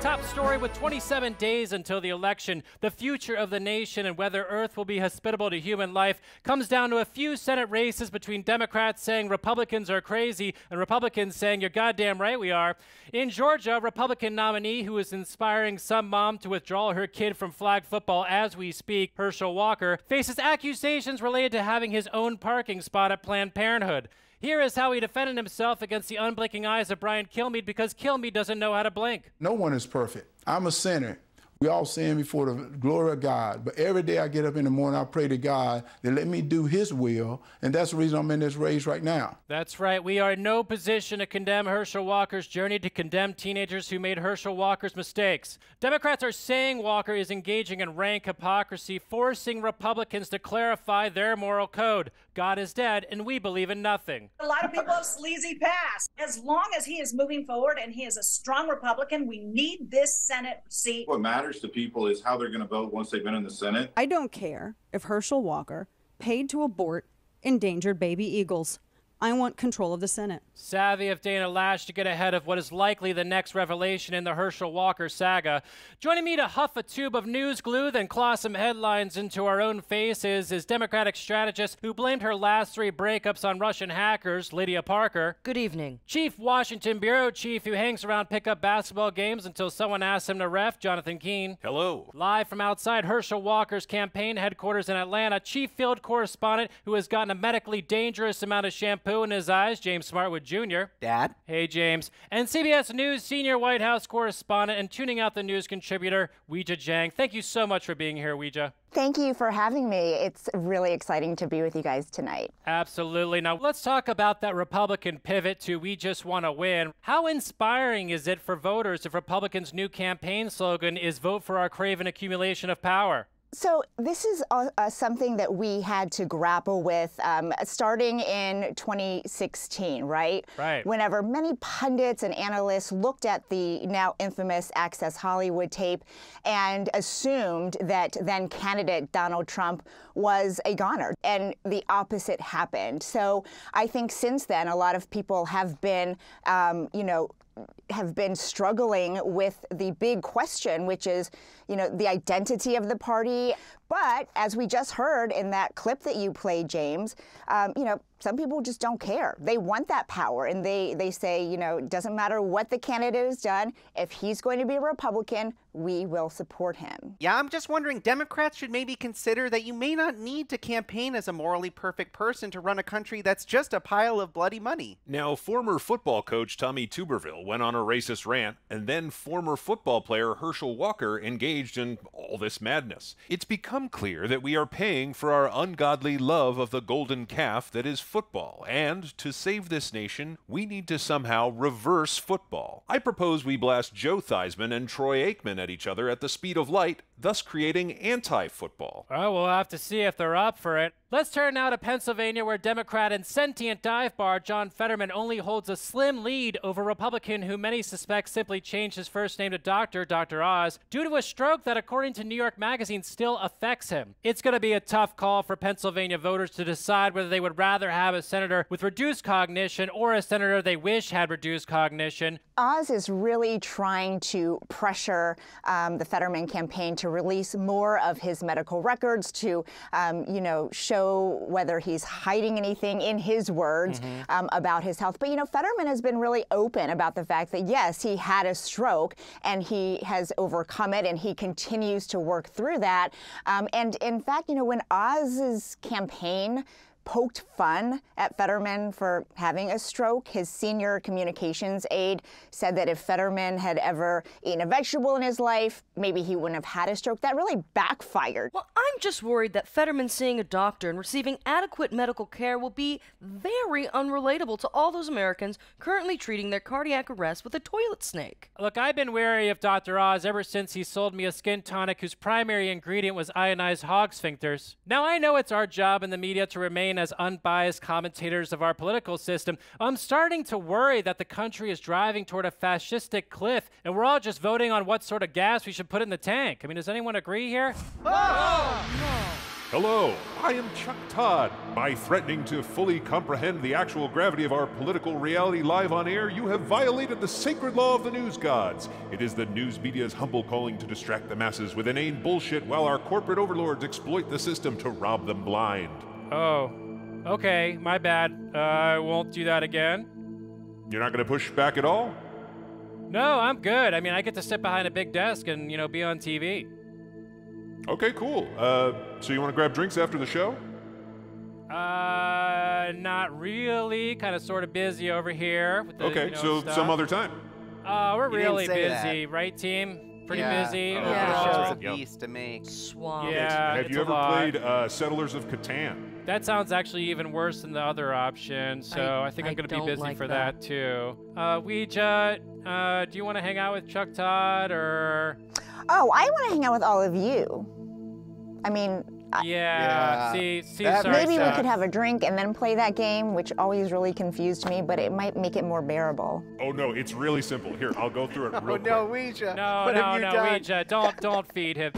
Top story with 27 days until the election, the future of the nation and whether Earth will be hospitable to human life comes down to a few Senate races between Democrats saying Republicans are crazy and Republicans saying you're goddamn right we are. In Georgia, Republican nominee who is inspiring some mom to withdraw her kid from flag football as we speak, Herschel Walker, faces accusations related to having his own parking spot at Planned Parenthood. Here is how he defended himself against the unblinking eyes of Brian Kilmeade because Kilmeade doesn't know how to blink. No one is perfect. I'm a sinner. We all sin before the glory of God. But every day I get up in the morning, I pray to God that let me do His will. And that's the reason I'm in this race right now. That's right. We are in no position to condemn Herschel Walker's journey to condemn teenagers who made Herschel Walker's mistakes. Democrats are saying Walker is engaging in rank hypocrisy, forcing Republicans to clarify their moral code. God is dead, and we believe in nothing. A lot of people have sleazy past. As long as he is moving forward and he is a strong Republican, we need this Senate seat. What matters matters to people is how they're going to vote once they've been in the Senate. I don't care if Herschel Walker paid to abort endangered baby eagles. I want control of the Senate. Savvy of Dana Loesch to get ahead of what is likely the next revelation in the Herschel Walker saga. Joining me to huff a tube of news glue, then claw some headlines into our own faces is Democratic strategist who blamed her last three breakups on Russian hackers, Lydia Parker. Good evening. Chief Washington Bureau Chief who hangs around pickup basketball games until someone asks him to ref, Jonathan Keene. Hello. Live from outside Herschel Walker's campaign headquarters in Atlanta, Chief Field Correspondent who has gotten a medically dangerous amount of shampoo shampoo in his eyes, James Smartwood Jr. Dad? Hey, James. And CBS News senior White House correspondent and Tooning Out The News contributor, Weijia Jiang. Thank you so much for being here, Weijia. Thank you for having me. It's really exciting to be with you guys tonight. Absolutely. Now, let's talk about that Republican pivot to We Just Want to Win. How inspiring is it for voters if Republicans' new campaign slogan is Vote for Our Craven Accumulation of Power? So this is uh, uh, something that we had to grapple with um, starting in 2016, right? Right. Whenever many pundits and analysts looked at the now infamous Access Hollywood tape and assumed that then candidate Donald Trump was a goner, and the opposite happened. So I think since then, a lot of people have been, um, you know, have been struggling with the big question, which is, you know, the identity of the party. But as we just heard in that clip that you played, James, um, you know, some people just don't care. They want that power, and they they say, you know, it doesn't matter what the candidate has done. If he's going to be a Republican, we will support him. Yeah, I'm just wondering, Democrats should maybe consider that you may not need to campaign as a morally perfect person to run a country that's just a pile of bloody money. Now, former football coach Tommy Tuberville went on a racist rant, and then former football player Herschel Walker engaged in all this madness. It's become clear that we are paying for our ungodly love of the golden calf that is football, and to save this nation, we need to somehow reverse football. I propose we blast Joe Theismann and Troy Aikman at each other at the speed of light, thus creating anti football. Well, we'll have to see if they're up for it. Let's turn now to Pennsylvania, where Democrat and sentient dive bar John Fetterman only holds a slim lead over Republican who many suspect simply changed his first name to Dr. Dr. Oz due to a stroke that, according to New York Magazine, still affects him. It's going to be a tough call for Pennsylvania voters to decide whether they would rather have a senator with reduced cognition or a senator they wish had reduced cognition. Oz is really trying to pressure um, the Fetterman campaign to release more of his medical records, to, um, you know, show whether he's hiding anything in his words mm-hmm. um, about his health. But, you know, Fetterman has been really open about the fact that, yes, he had a stroke and he has overcome it and he continues to work through that. Um, and in fact, you know, when Oz's campaign poked fun at Fetterman for having a stroke. His senior communications aide said that if Fetterman had ever eaten a vegetable in his life, maybe he wouldn't have had a stroke. That really backfired. Well, I'm just worried that Fetterman seeing a doctor and receiving adequate medical care will be very unrelatable to all those Americans currently treating their cardiac arrest with a toilet snake. Look, I've been wary of Dr. Oz ever since he sold me a skin tonic whose primary ingredient was ionized hog sphincters. Now, I know it's our job in the media to remain as unbiased commentators of our political system, I'm starting to worry that the country is driving toward a fascistic cliff and we're all just voting on what sort of gas we should put in the tank. I mean, does anyone agree here? Oh, no. Hello, I am Chuck Todd. By threatening to fully comprehend the actual gravity of our political reality live on air, you have violated the sacred law of the news gods. It is the news media's humble calling to distract the masses with inane bullshit while our corporate overlords exploit the system to rob them blind. Oh, okay, my bad. Uh, I won't do that again. You're not going to push back at all? No, I'm good. I mean, I get to sit behind a big desk and, you know, be on TV. Okay, cool. Uh, so you want to grab drinks after the show? Uh, not really. Kind of sort of busy over here. With the, okay, you know, so stuff. some other time. Uh, we're You really say busy, right, team? Pretty yeah. busy. Oh, The Yeah. show's overall. a beast to make. Swamp. Yeah, Have it's you a ever lot. played uh, Settlers of Catan? That sounds actually even worse than the other option, so I, I- think I I'm going to be busy like for that. that, too. Uh, Weijia, uh, do you want to hang out with Chuck Todd or? Oh, I want to hang out with all of you. I mean, Yeah. Yeah. See, see, That sorry, maybe we could have a drink and then play that game, which always really confused me, but it might make it more bearable. Oh no, it's really simple. Here, I'll go through it real Oh quick. no, Weijia. No, what no, no, done? Weijia, don't, don't feed him.